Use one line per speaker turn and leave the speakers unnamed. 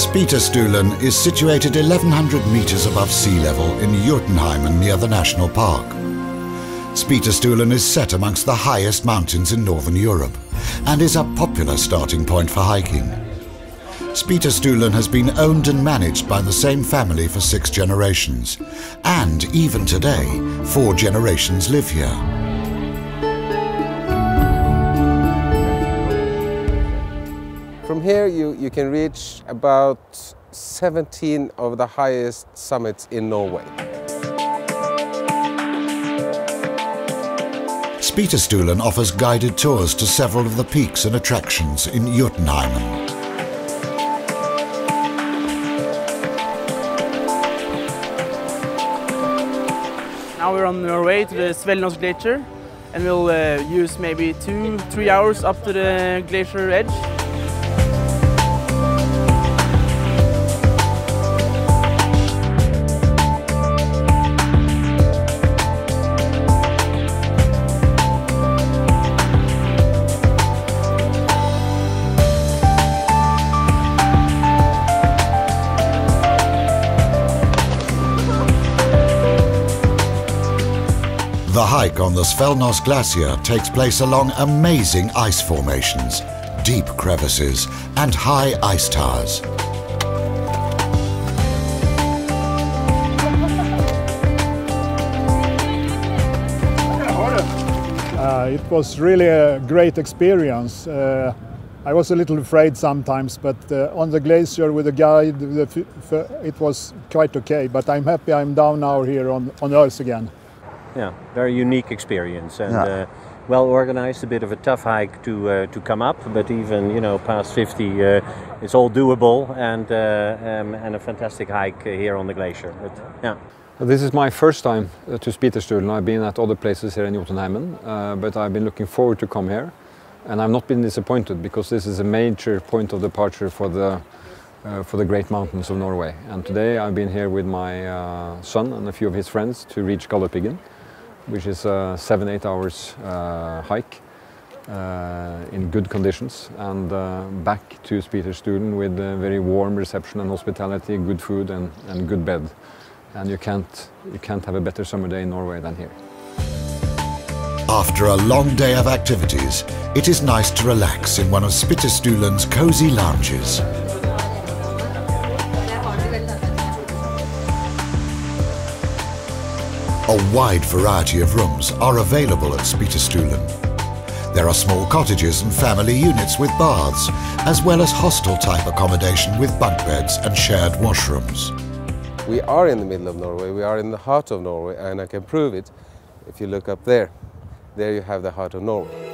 Spiterstulen is situated 1100 metres above sea level in Jotunheimen near the national park. Spiterstulen is set amongst the highest mountains in northern Europe and is a popular starting point for hiking. Spiterstulen has been owned and managed by the same family for six generations, and even today, four generations live here.
Here you, you can reach about 17 of the highest summits in Norway.
Spiterstulen offers guided tours to several of the peaks and attractions in Jotunheimen.
Now we're on our way to the Svellnos Glacier and we'll uh, use maybe two, three hours up to the glacier edge.
The hike on the Svellnos Glacier takes place along amazing ice formations, deep crevices and high ice towers.
Uh, it was really a great experience. Uh, I was a little afraid sometimes, but uh, on the glacier with the guide, it was quite okay. But I'm happy I'm down now here on, on Earth again.
Yeah, very unique experience and
Yeah.
uh, well organized. A bit of a tough hike to uh, to come up, but even you know past 50, uh, it's all doable and uh, um, and a fantastic hike here on the glacier. But yeah.
This is my first time to Spiterstulen. I've been at other places here in Jotunheimen, uh, but I've been looking forward to come here. And I've not been disappointed because this is a major point of departure for the, uh, for the great mountains of Norway. And today I've been here with my uh, son and a few of his friends to reach Galdhøpiggen, which is a seven, eight hours uh, hike uh, in good conditions and uh, back to Spiterstulen with a very warm reception and hospitality, good food and, and good bed. And you can't, you can't have a better summer day in Norway than here.
After a long day of activities, it is nice to relax in one of Spiterstulen's cozy lounges. A wide variety of rooms are available at Spiterstulen. There are small cottages and family units with baths, as well as hostel-type accommodation with bunk beds and shared washrooms.
We are in the middle of Norway, we are in the heart of Norway, and I can prove it if you look up there. There you have the heart of Norway.